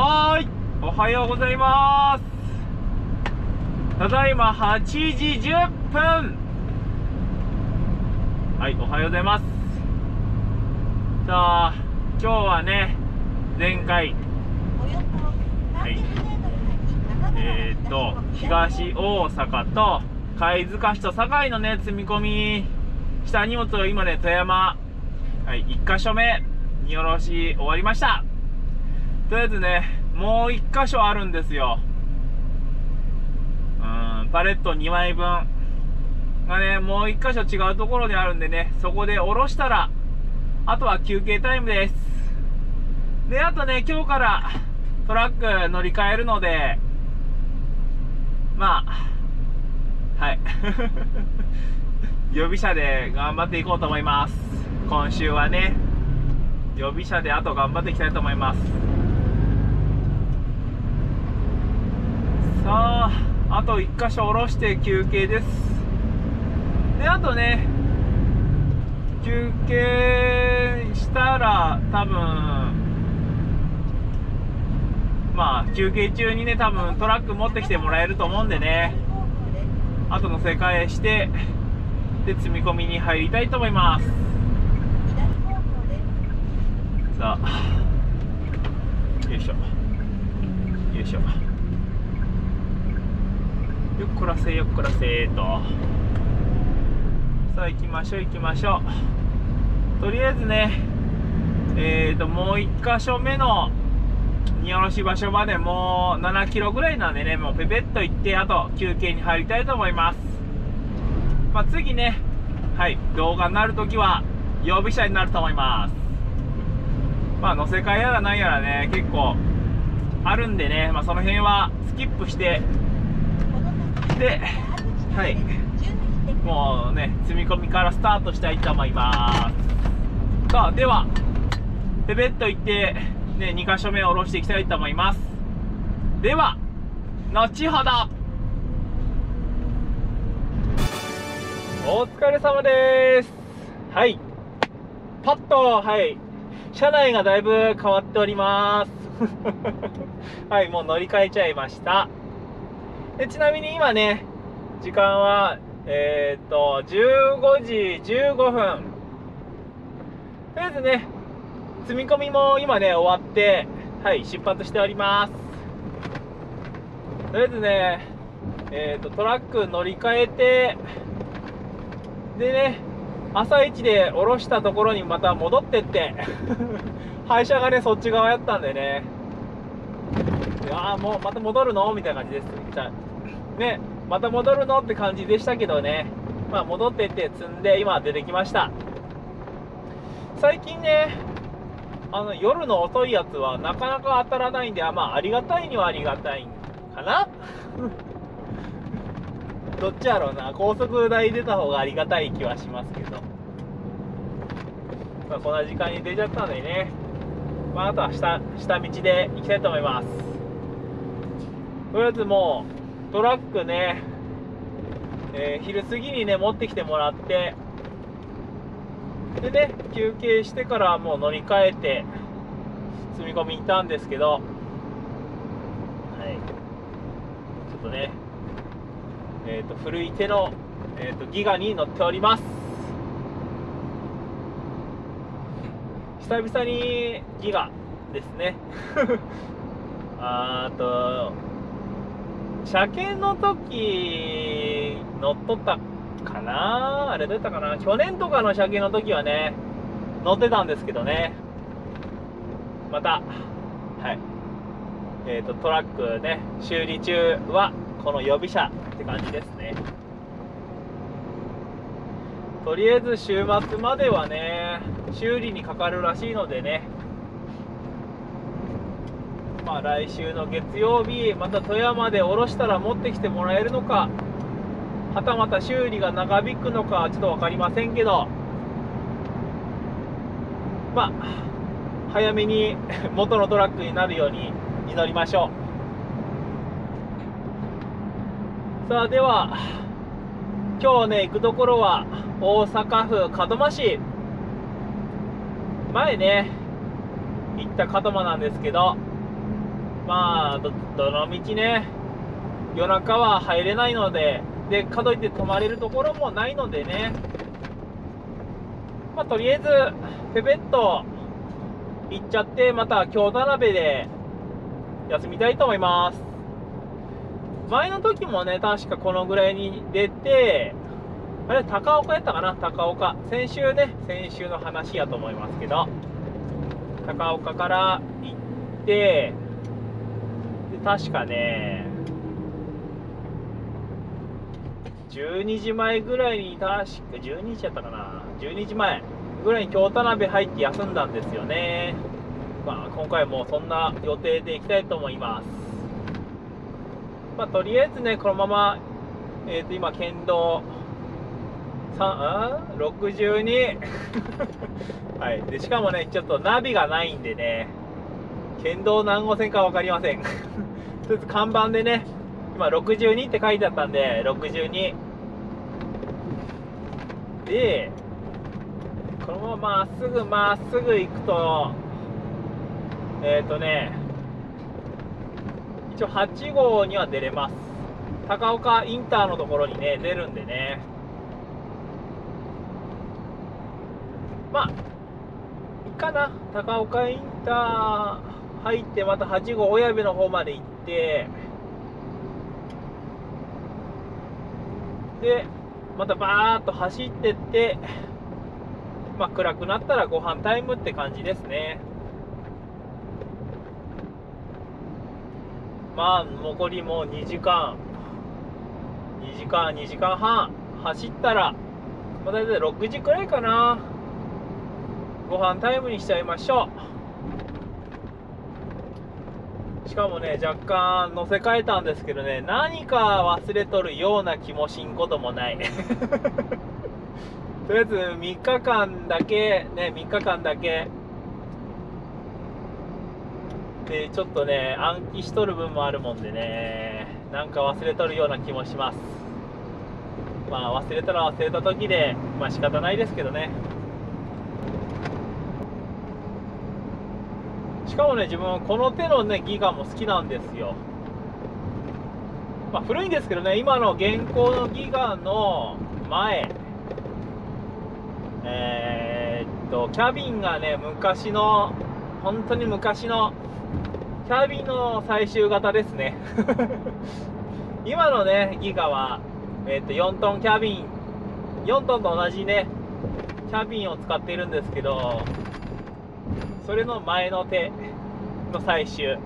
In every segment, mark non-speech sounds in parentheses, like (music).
はーい、おはようございます。ただいま8時10分。はい、おはようございます。さあ、今日はね、前回、はい、えー、っと、東大阪と貝塚市と堺のね、積み込みした荷物を今ね、富山、はい、1箇所目、荷下ろし終わりました。とりあえずね、もう一箇所あるんですよ。うん、パレット2枚分がね、もう一箇所違うところにあるんでね、そこで下ろしたら、あとは休憩タイムです。で、あとね、今日からトラック乗り換えるので、まあ、はい。(laughs) 予備車で頑張っていこうと思います。今週はね、予備車であと頑張っていきたいと思います。さあ、あと1箇所下ろして休憩です。で、あとね、休憩したら多分、まあ、休憩中にね、多分トラック持ってきてもらえると思うんでね、あと乗せ替えして、で、積み込みに入りたいと思います。さあ、よいしょ。よいしょ。よっこらせよっこらせと。さあ行きましょう行きましょう。とりあえずねえーともう1箇所目の荷下ろし場所までもう7キロぐらいなんでねもうペペッと行ってあと休憩に入りたいと思います。まあ、次ねはい動画になるときは予備車になると思います。まあ乗せ替えやらなんやらね結構あるんでね、まあ、その辺はスキップしてで、はい、もうね、積み込みからスタートしたいと思います。さあ、では、ペペッと行って、ね、2箇所目を下ろしていきたいと思います。では、後ほどお疲れ様です。はい。パッと、はい。車内がだいぶ変わっております。(laughs) はい、もう乗り換えちゃいました。でちなみに今ね、時間は、えー、っと、15時15分。とりあえずね、積み込みも今ね、終わって、はい、出発しております。とりあえずね、えー、っと、トラック乗り換えて、でね、朝一で降ろしたところにまた戻ってって、(laughs) 廃車がね、そっち側やったんでね、いやもうまた戻るの？みたいな感じです。じゃあね、また戻るのって感じでしたけどね、まあ、戻ってって積んで今出てきました。最近ね、あの夜の遅いやつはなかなか当たらないんで、あまあ、ありがたいにはありがたいかな (laughs) どっちやろうな、高速代出た方がありがたい気はしますけど。まあ、こんな時間に出ちゃったんでね、まあ、あとは下下道で行きたいと思います。とりあえずもう、トラックね、えー昼過ぎにね、持ってきてもらって、でね、休憩してからもう乗り換えて、積み込み行ったんですけど、はい。ちょっとね、えっ、と、古い手の、えっ、と、ギガに乗っております。久々にギガですね。(laughs) あーと、車検の時乗っとったかな？あれどうやったかな？去年とかの車検の時はね、乗ってたんですけどね。また、はい。えっ、と、トラックね、修理中は、この予備車って感じですね。とりあえず週末まではね、修理にかかるらしいのでね、まあ来週の月曜日、また富山で降ろしたら持ってきてもらえるのか、はたまた修理が長引くのか、ちょっと分かりませんけど、まあ、早めに (laughs) 元のトラックになるように祈りましょう。さあ、では、今日ね、行くところは大阪府門真市。前ね、行った門真なんですけど、まあどのみちね。夜中は入れないので。でかといって泊まれるところもないのでね。まあとりあえずペペット行っちゃってまた京田辺で休みたいと思います。前の時もね確かこのぐらいに出てあれ高岡やったかな？高岡。先週ね先週の話やと思いますけど。高岡から行って確かね12時前ぐらいに確か12時やったかな？12時前ぐらいに京田辺入って休んだんですよね。まあ今回もそんな予定で行きたいと思います。まあとりあえずねこのままえっ、ー、と今県道62 (laughs) はい。でしかもねちょっとナビがないんでね。県道何号線か分かりません。(laughs) とりあえず看板でね今62って書いてあったんで62でこのまままっすぐまっすぐ行くとえっ、ー、とね一応8号には出れます。高岡インターのところにね出るんでね。まあいいかな。高岡インター入ってまた8号親部の方まで行ってでまたバーッと走ってってまあ暗くなったらご飯タイムって感じですね。まあ残りもう2時間。2時間2時間半走ったら、まあ、大体6時くらいかな。ご飯タイムにしちゃいましょう。しかもね若干乗せ替えたんですけどね何か忘れとるような気もしんこともない。(laughs) とりあえず3日間だけね3日間だけ。でちょっとね暗記しとる分もあるもんでねなんか忘れとるような気もします。まあ忘れたら忘れた時でまあ仕方ないですけどねかもね、自分この手のね、ギガも好きなんですよ。まあ、古いんですけどね、今の現行のギガの前、えー、っと、キャビンがね、昔の、本当に昔の、キャビンの最終型ですね。(laughs) 今のね、ギガは、えー、っと、4トンキャビン、4トンと同じね、キャビンを使っているんですけど、それの前の手の最終。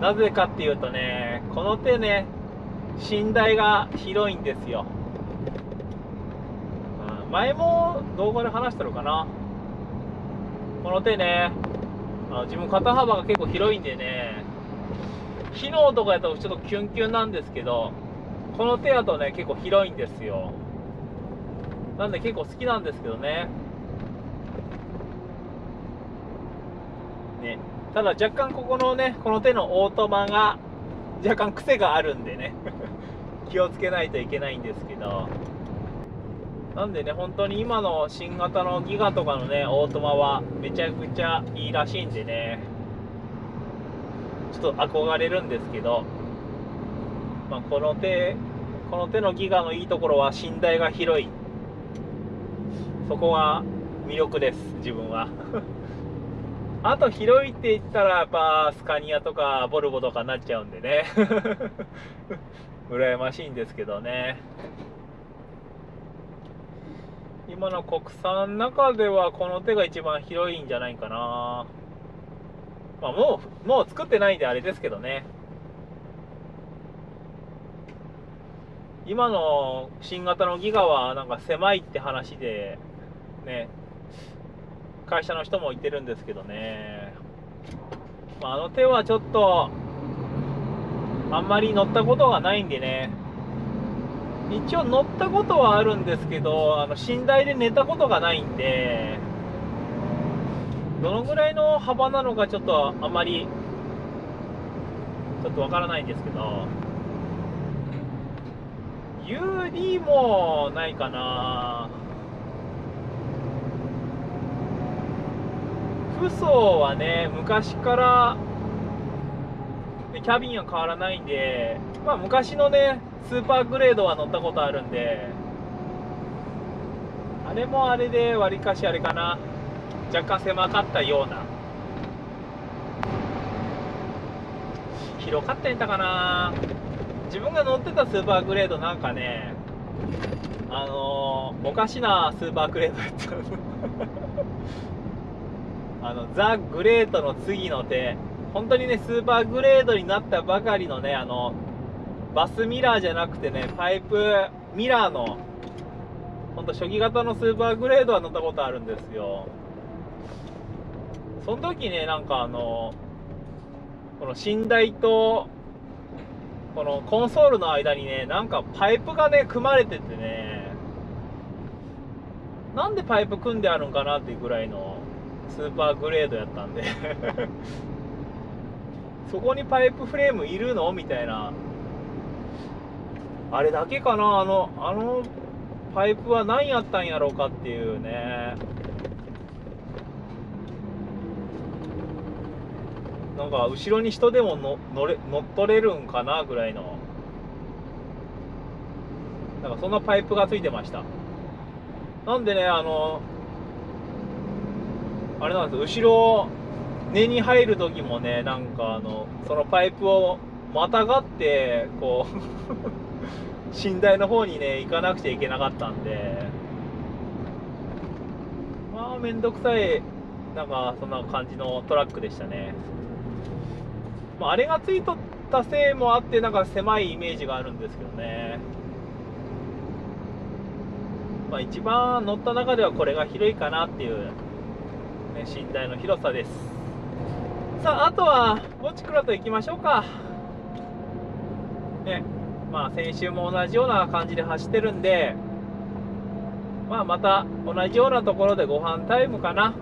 なぜかっていうとねこの手ね寝台が広いんですよ。前も動画で話したのかな？この手ねあの自分肩幅が結構広いんでね機能とかやとちょっとキュンキュンなんですけどこの手だとね結構広いんですよ。なんで結構好きなんですけどね。ね。ただ若干ここのねこの手のオートマが若干癖があるんでね。(laughs) 気をつけないといけないんですけど。なんでね本当に今の新型のギガとかのねオートマはめちゃくちゃいいらしいんでね。ちょっと憧れるんですけど、まあ、この手この手のギガのいいところは寝台が広い。そこが魅力です自分は。あと広いって言ったらやっぱスカニアとかボルボとかになっちゃうんでね。羨ましいんですけどね。今の国産の中ではこの手が一番広いんじゃないかな。まあもうもう作ってないんであれですけどね。今の新型のギガはなんか狭いって話でね会社の人も言ってるんですけどね、まあ、あの手はちょっとあんまり乗ったことがないんでね。一応乗ったことはあるんですけどあの寝台で寝たことがないんでどのぐらいの幅なのかちょっとあんまりちょっとわからないんですけど。UD もないかな。服装はね昔からキャビンは変わらないんで、まあ、昔のねスーパーグレードは乗ったことあるんであれもあれでわりかしあれかな。若干狭かったような。広かったんだかな。自分が乗ってたスーパーグレードなんかねあのー、おかしなスーパーグレードやった。あのザ・グレートの次の手。本当にねスーパーグレードになったばかりのねあのバスミラーじゃなくてねパイプミラーの本当初期型のスーパーグレードは乗ったことあるんですよ。その時ねなんかあのこの寝台とこのコンソールの間にねなんかパイプがね組まれててね。なんでパイプ組んであるんかなっていうぐらいのスーパーグレードやったんで。(laughs) そこにパイプフレームいるの？みたいな。あれだけかな？あのあのパイプは何やったんやろうかっていうね。なんか後ろに人でも乗れ乗っ取れるんかなぐらいの。なんかそんなパイプがついてました。なんでねあのあれなんです後ろ根に入る時もねなんかあのそのパイプをまたがってこう (laughs) 寝台の方にね行かなくちゃいけなかったんで。まあ面倒くさいなんかそんな感じのトラックでしたね、まあ、あれがついとったせいもあってなんか狭いイメージがあるんですけどね。まあ一番乗った中ではこれが広いかなっていう、寝台の広さです。さああとはボチクラと行きましょうか。ねまあ先週も同じような感じで走ってるんでまあまた同じようなところでご飯タイムかな、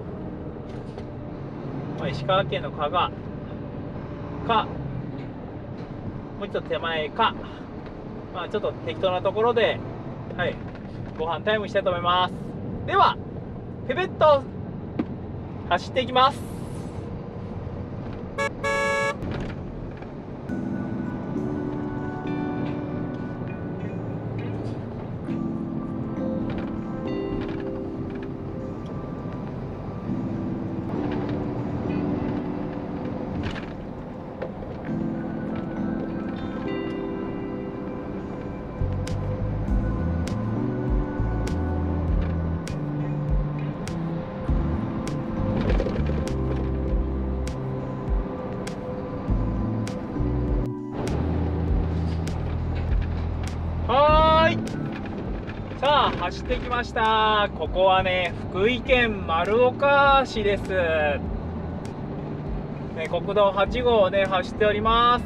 まあ、石川県の加賀。か。もうちょっと手前か。まあちょっと適当なところではいご飯タイムしたいと思います。ではペペット。走っていきます。走ってきました。ここはね福井県丸岡市です、ね、国道8号をね走っております。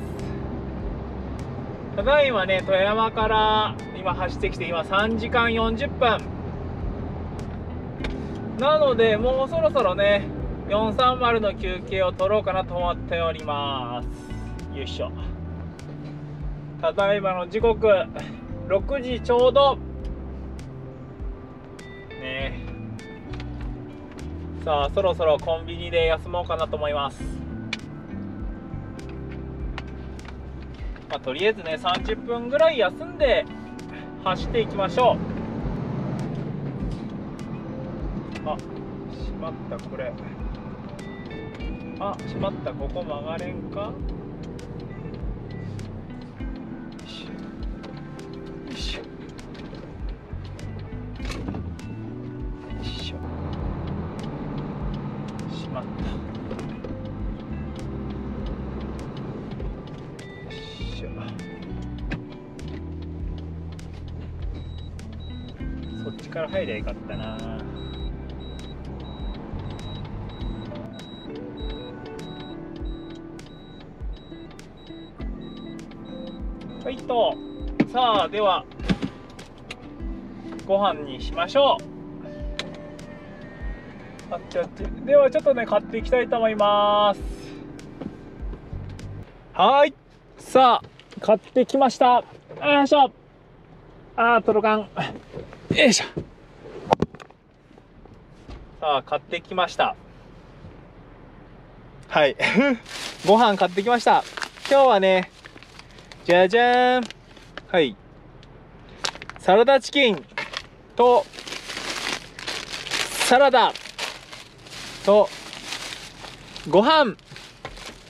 ただいまね富山から今走ってきて今3時間40分。なのでもうそろそろね430の休憩を取ろうかなと思っております。よいしょ。ただいまの時刻6時ちょうど。さあそろそろコンビニで休もうかなと思います。まあ、とりあえずね30分ぐらい休んで走っていきましょう。あしまったこれ。あしまったここ曲がれんか？さあではご飯にしましょう。あっちあっちではちょっとね買っていきたいと思います。はい。さあ買ってきました。よいしょ。あー届かんよいしょ。さあ買ってきました。はい。(laughs) ご飯買ってきました。今日はね、じゃじゃーん。はい。サラダチキンと、サラダと、ご飯。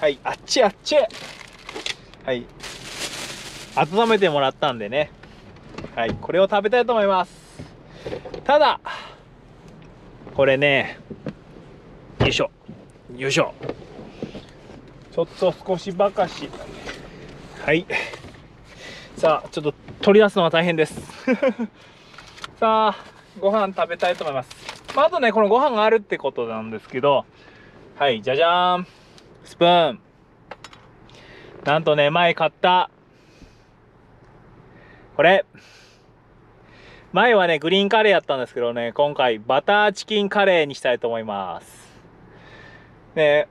はい、あっちあっち。はい。温めてもらったんでね。はい、これを食べたいと思います。ただ、これね、よいしょ。よいしょ。ちょっと少しばかし。はい。さあ、ちょっと取り出すのは大変です。(laughs) さあ、ご飯食べたいと思います。まあ、あとね、このご飯があるってことなんですけど、はい、じゃじゃーん。スプーン。なんとね、前買った、これ。前はね、グリーンカレーやったんですけどね、今回バターチキンカレーにしたいと思います。ね、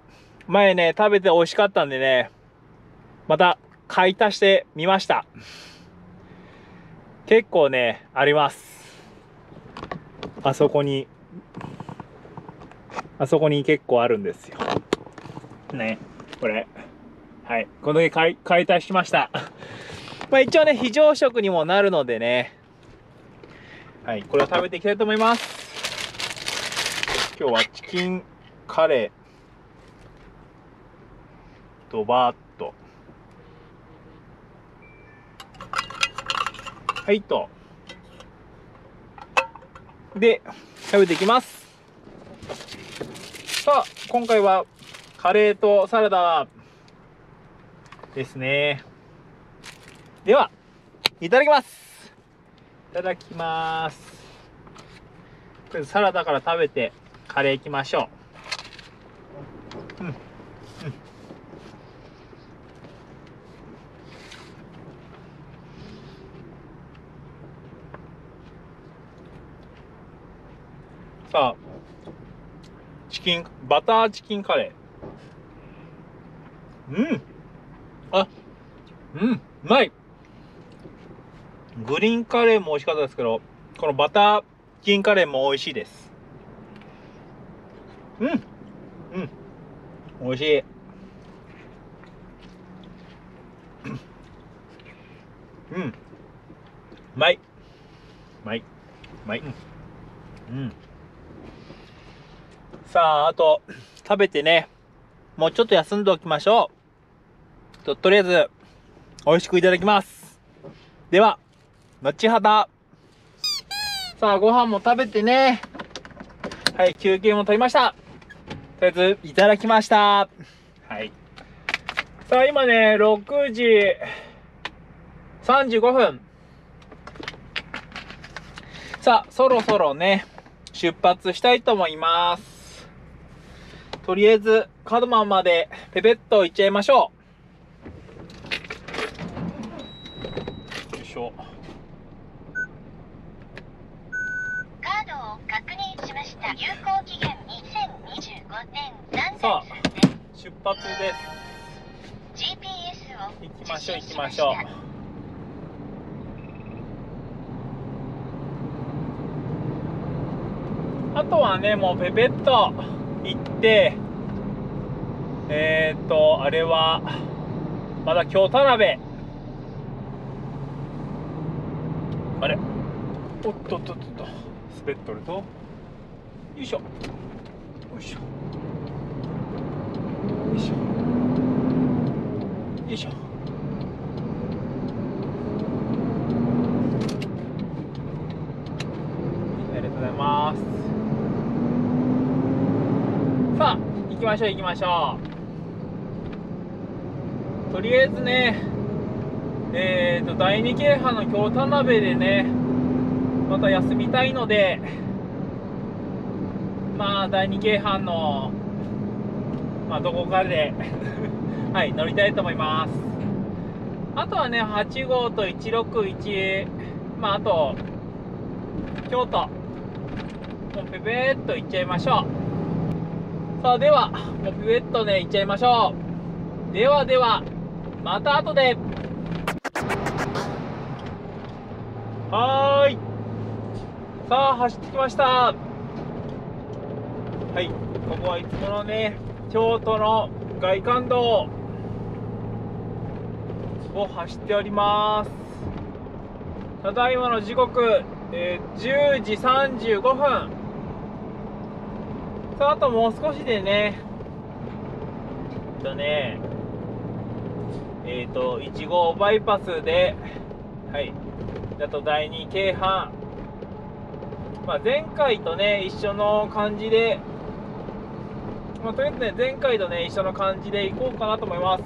前ね、食べて美味しかったんでね、また買い足してみました。結構ね、あります。あそこに、あそこに結構あるんですよ。ね、これ。はい、この時買い、買い足しました。まあ一応ね、非常食にもなるのでね、はい、これを食べていきたいと思います。今日はチキンカレー、ドバーはいと。で、食べていきます。さあ、今回はカレーとサラダですね。では、いただきますいただきます。サラダから食べて、カレーいきましょう。うん。うん。さあ、チキン、バターチキンカレー。うん。あ、うん、うまい。グリーンカレーも美味しかったですけど、このバターチキンカレーも美味しいです。うん。うん。美味しい。うん。うまい。うまい。うまい。うん。さあ、あと、食べてね、もうちょっと休んでおきましょう。と、とりあえず、美味しくいただきます。では、後ほど。さあ、ご飯も食べてね。はい、休憩も取りました。とりあえず、いただきました。はい。さあ、今ね、6時35分。さあ、そろそろね、出発したいと思います。とりあえず、門真までペペッと行っちゃいましょう。よいしょ。有効期限2025年さあ出発です。GPS を行きましょう行きましょう。あとはねもうペペッとてえっ、とあれはまだ今日田辺。あれ？おっとっとっと滑っと。るとよいしょ。よいしょ。よいしょ。よいしょありがとうございますさあ行きましょう行きましょうとりあえずねえっ、ー、と第二京阪の京田辺でねまた休みたいのでまあ、第2京阪の、まあ、どこかで (laughs) はい、乗りたいと思います。あとはね、8号と161、まあ、あと、京都、もうペペーっと行っちゃいましょう。さあ、では、もうペペッとね、行っちゃいましょう。ではでは、また後で。はーい。さあ、走ってきました。はいここはいつものね京都の外環道を走っておりますただいまの時刻、えー、10時35分あともう少しでね。えっとね。えっ、ー、と1号バイパスではい。だと第2京阪。まあ、前回とね一緒の感じで。まあ、とりあえずね、前回とね、一緒の感じでいこうかなと思います。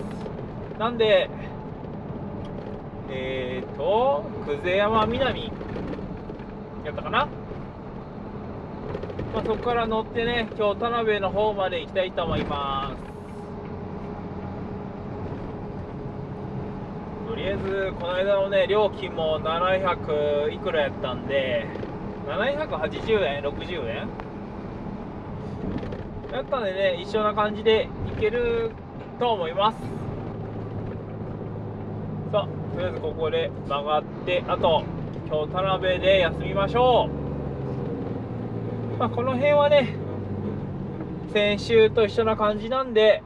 なんで、えーと、久世山南。やったかな？まあ、そこから乗ってね、今日田辺の方まで行きたいと思います。とりあえず、この間のね、料金も700いくらやったんで、780円 ?60 円？やったんでね、一緒な感じでいけると思います。さあ、とりあえずここで曲がって、あと、今日田辺で休みましょう。まあ、この辺はね、先週と一緒な感じなんで、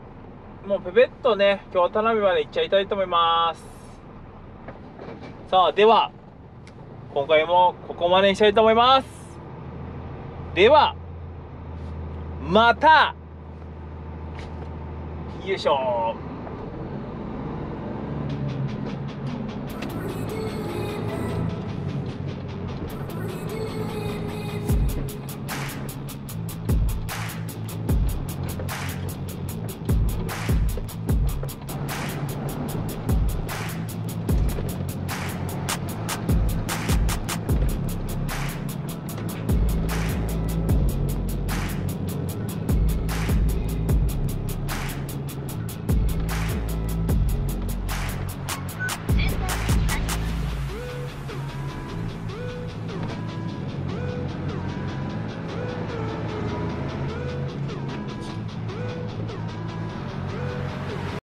もうペペッとね、今日田辺まで行っちゃいたいと思います。さあ、では、今回もここまでにしたいと思います。では、またよいしょ